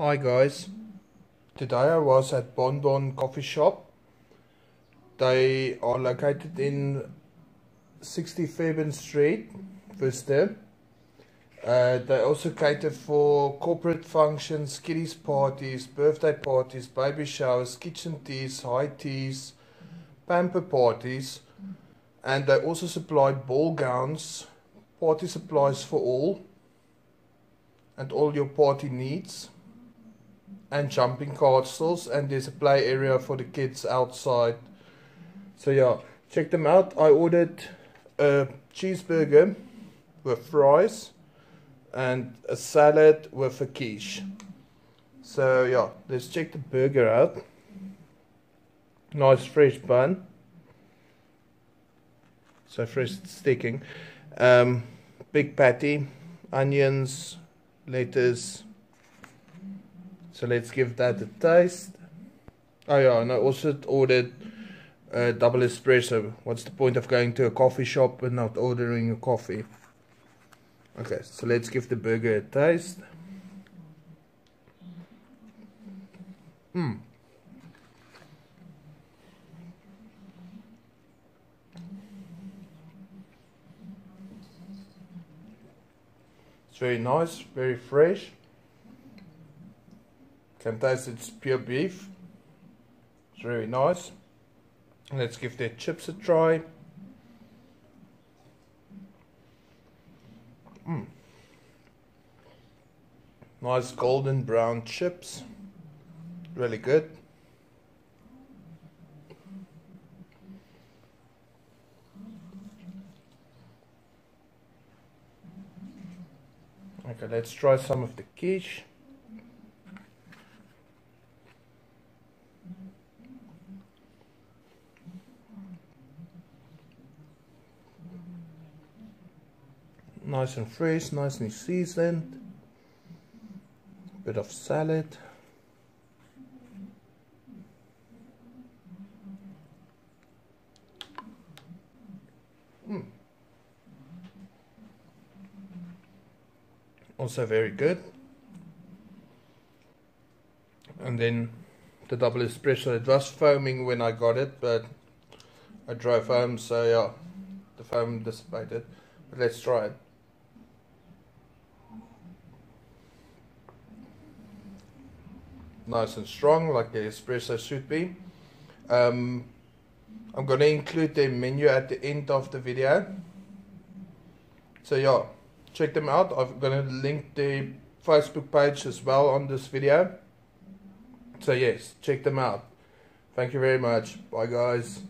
Hi guys. Today I was at Bon Bon Coffee Shop. They are located in 60 Fairbairn Street, Worcester. Uh, they also cater for corporate functions, kiddies parties, birthday parties, baby showers, kitchen teas, high teas, pamper parties, and they also supply ball gowns, party supplies for all, and all your party needs and jumping castles and there's a play area for the kids outside. So yeah check them out. I ordered a cheeseburger with fries and a salad with a quiche. So yeah let's check the burger out. Nice fresh bun. So fresh sticking. Um, big patty onions lettuce so let's give that a taste. Oh yeah, and I also ordered a double espresso. What's the point of going to a coffee shop and not ordering a coffee? Okay, so let's give the burger a taste. Hmm. It's very nice, very fresh. Can taste it's pure beef. It's very nice. Let's give the chips a try. Mm. Nice golden brown chips. Really good. Okay, let's try some of the quiche. Nice and fresh, nicely seasoned. Bit of salad. Mm. Also very good. And then the double espresso. It was foaming when I got it, but I drove home, so yeah, the foam dissipated. But let's try it. Nice and strong like the espresso should be. Um, I'm going to include the menu at the end of the video. So yeah, check them out. I'm going to link the Facebook page as well on this video. So yes, check them out. Thank you very much. Bye guys.